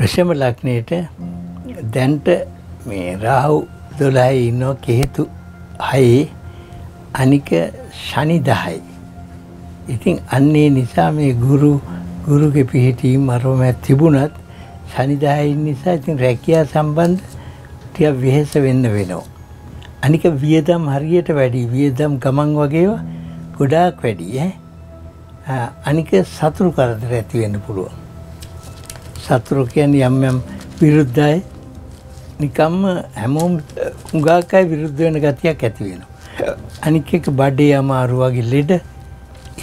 විෂම ලක්නයට දැන්ට මේ රාහු දොළහයි ඉන්නෝ කෙහෙතු හයේ අනික ශනි දහයි. ඉතින් අන්නේ නිසා මේ ගුරු ගුරුගේ පිහිටීම් අරම තිබුණත් ශනිදායින් නිසා ඉතින් රැකියා සම්බන්ධ ටික වෙහෙස වෙන්න වෙනවා. අනික වියදම් හරියට වැඩි වියදම් ගමන් වගේවා ගොඩාක් වැඩි ඈ අනික සතුරු කරදර ඇති වෙන්න පුළුවන්. සතුරු කියන්නේ යම් යම් විරුද්ධයි නිකම්ම හැමෝම හුඟක් අය විරුද්ධ වෙන ගතියක් ඇති වෙනවා. අනික එක බඩේ අමාරු වගේ ලෙඩ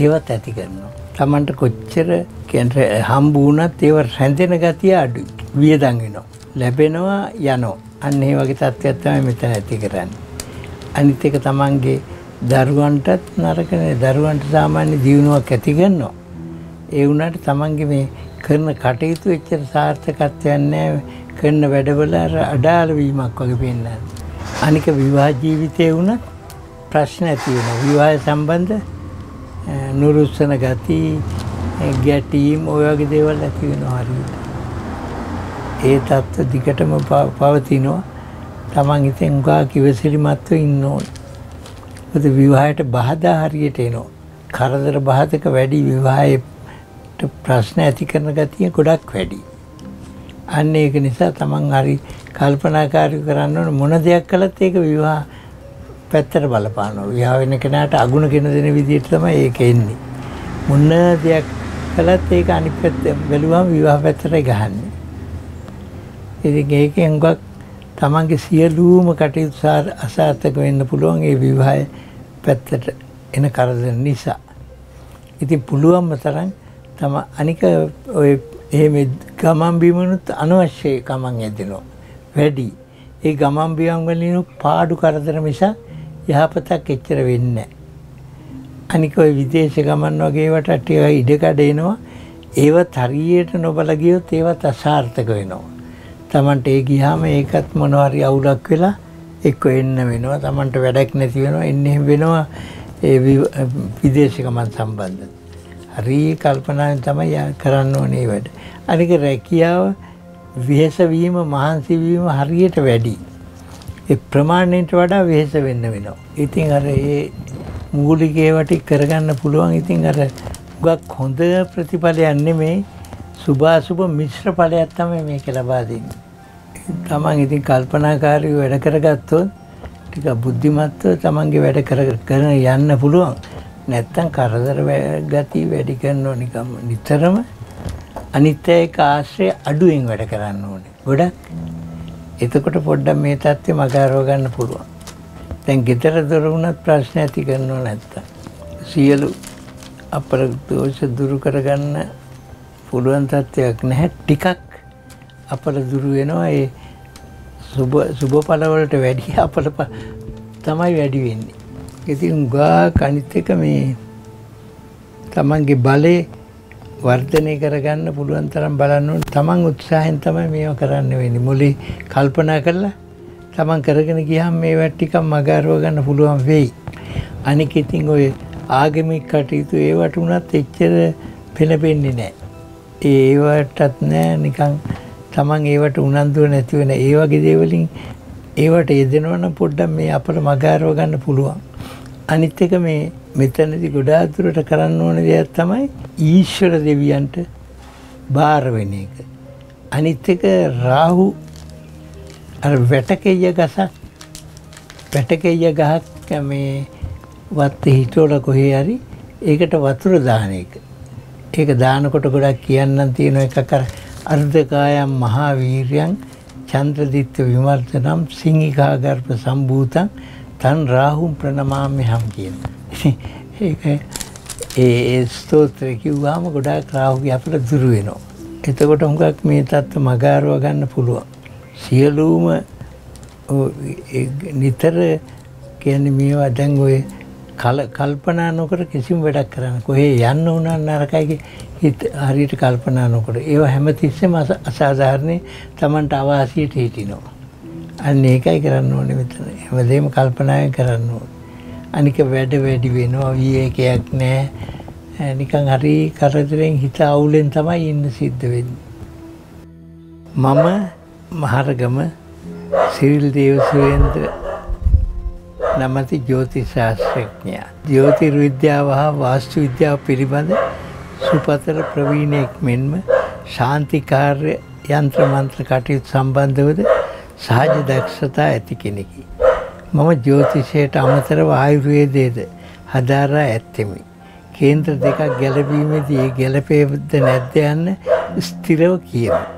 ඒවත් ඇති කරනවා. Tamanට කොච්චර කියන්නේ හම්බ වුණත් ඒව රැඳෙන ගතිය අඩුයි. වියදම් වෙනවා. ලැබෙනවා යනවා. අන්න ඒ වගේ තත්ත්වයක් තමයි මෙතන ඇති කරන්නේ. අනිත් එක Tamanගේ දරුවන්ටත් නරකනේ දරුවන්ට සාමාන්‍ය දියුණුවක් ඇති කරනවා. ඒ වුණාට Tamanගේ මේ කරන කටයුතු එච්චර සාර්ථකත්වයක් නැහැ. කරන වැඩවල අඩාල වීමක් වගේ පෙන්නන්නේ. අනික විවාහ ජීවිතේ වුණත් ප්‍රශ්න ඇති වෙනවා. විවාහය සම්බන්ධ නුරුස්සන ගති ගැටීම් ඔය වගේ දේවල් ඇති වෙනවා හරියට. ඒ තත්ත්ව දිගටම පවතිනවා. Taman ඉතින් උගා කිවසිලිමත්ව ඉන්න ඕනේ. මොකද විවාහයට බාධා හරියට එනවා. කරදර බාධක වැඩි විවාහයට ප්‍රශ්න ඇති කරන ගතිය ගොඩක් වැඩි. අන්න ඒක නිසා තමන් හරි කල්පනාකාරී කරන්න ඕන මොන දෙයක් කළත් ඒක විවාහ පැත්තට බලපානවා. විවාහ වෙන කෙනාට අගුණ ගෙන දෙන විදිහට තමයි ඒක එන්නේ. මොන දෙයක් කළත් ඒක අනිත් පැත්ත බැලුවම විවාහ පැත්තට ගහන්නේ. ඉතින් ඒකෙන් හුඟක් තමන්ගේ සියලුම කටයුතු අසාර්ථක වෙන්න පුළුවන් ඒ විවාහය පැත්තට එන කරදර නිසා. ඉතින් පුළුවන්ම තරම් තම අනික ඔය එහෙම ගමන් බිමනුත් අනවශ්‍ය ගමන් ඇදෙනවා. වැඩි. ඒ ගමන් බිමන් වලින් පාඩු කරදර මිසක් යහපතක් එච්චර වෙන්නේ අනික ඔය විදේශ ගමන් වගේ වට ටික ඉඩකඩ එනවා. ඒවත් හරියට නොබල ගියොත් ඒවත් අසාර්ථක වෙනවා. Tamanට ඒ ගියාම ඒකත් මොනවාරි අවුලක් වෙලා එක්ක එන්න වෙනවා. Tamanට වැඩක් නැති වෙනවා. එන්නේ වෙනවා ඒ විදේශ ගමන් සම්බන්ධ. හරි කල්පනාවෙන් තමයි කරන්න ඕනේ වැඩ. අනික රැකියාව වෙහෙස වීම මහන්සි වීම හරියට වැඩි. ඒ ප්‍රමාණයට වඩා වෙහෙස වෙන්න වෙනවා. ඉතින් අර ඒ මූලික ඒවා ටික කරගන්න පුළුවන්. ඉතින් අර ගොඩක් හොඳ ප්‍රතිඵලයක් නෙමෙයි සුභාසුභ මිශ්‍ර ඵලයක් තමයි මේක ලබා දෙන්නේ. තමන් ඉතින් කල්පනාකාරීව වැඩ කරගත්තොත් ටික බුද්ධිමත්ව තමන්ගේ වැඩ කරගෙන යන්න පුළුවන්. නැත්තම් කරදර ගති වැඩි කරනවා නිකම් නිතරම අනිත් ඒක ආශ්‍රය අඩුවෙන් වැඩ කරන්න ඕනේ. ගොඩක්. එතකොට පොඩ්ඩක් මේ தත්ත්වෙ මගහරව ගන්න පුළුවන්. දැන් ගෙදර දොර වුණත් ප්‍රශ්න ඇති කරනව නැත්තම්. සියලු අපරදෝෂ දුරු කරගන්න පුළුවන් තත්ත්වයක් නැහැ. ටිකක් අපල දුරු වෙනවා ඒ සුබ සුබඵල වලට වැඩි අපල තමයි වැඩි වෙන්නේ. ඉතින් ගා කනිත් එක මේ තමන්ගේ බලේ වර්ධනය කරගන්න පුළුවන් තරම් බලන්න ඕනේ. තමන් උත්සාහයෙන් තමයි මේව කරන්න වෙන්නේ. මුලින් කල්පනා කරලා තමන් කරගෙන ගියාම මේවා ටිකක් මගහරව ගන්න පුළුවන් වෙයි. අනික ඉතින් ඔය ආගමික කටයුතු ඒවට උනත් එච්චර පෙළපෙන්නේ නැහැ. ඒවටත් නෑ නිකන් තමන් ඒවට උනන්දුව නැති වෙන ඒ වගේ දේවලින් ඒවට යෙදෙනවනම් පොඩ්ඩක් මේ අපට මගහරව ගන්න පුළුවන්. අනිත් එක මේ මෙතනදී ගොඩාක් දුරට කරන්න ඕන දෙයක් තමයි ඊශ්වර දෙවියන්ට බාර වෙන එක. අනිත් එක රාහු අර වැටකෙය ගසක් වැටකෙය ගහක් මේ වත්තේ හිටවල කොහේ හරි ඒකට වතුර දාන එක. ඒක දානකොට ගොඩක් කියන්නම් තියෙන එකක් අර අර්ධකායම් මහා වීර්යං චන්ද්‍රදිත්ත විමර්තනම් සිංහිකාගර්භ සම්භූතං තන් රාහුම් ප්‍රණමාම්‍ය හම් කියන. ඒක ඒ ස්තෝත්‍ර කිව්වාම ගොඩාක් රාහුගේ අපට දුරු වෙනවා. එතකොට හුඟක් මේ තත්ත්ව මගාරව ගන්න පුළුවන්. සියලුම නිතර කියන්නේ මේවා දැන් ඔය කල්පනා නොකර කිසිම වැඩක් කරන්න. කොහේ යන්න උනන් නරකයි හිත හරියට කල්පනා නොකර. ඒවා හැමතිස්සෙම අසාධාරණේ Tamanට අවාසියට හිටිනවා. අන්න ඒකයි කරන්න ඕනේ මෙතන. හැමදේම කල්පනාවෙන් කරන්න ඕනේ. අනික වැඩ වැඩි වෙනවා විවේකයක් නැහැ. නිකන් හරි කරදරෙන් හිත අවුලෙන් තමයි ඉන්න සිද්ධ වෙන්නේ. මම මහරගම සිරිල් දේවසුවේන්ද්‍ර නමති ජෝති ශාස්ත්‍රඥයා. ජෝතිර් විද්‍යාව හා වාස්තු විද්‍යාව පිළිබඳ සුපතර ප්‍රවීණයෙක් මෙන්ම ශාන්තිකාර්ය යන්ත්‍ර මන්ත්‍ර කටයුතු සම්බන්ධවද සහජ දක්ෂතා ඇති කෙනෙකි. මම ජ්‍යෝතිෂයට අමතරව ආයුර්වේදයේද හදාරා ඇත්තෙමි. කේන්ද්‍ර දෙකක් ගැලපීමේදී ඒ ගැලපේද නැද්ද යන්න ස්ථිරව කියමි.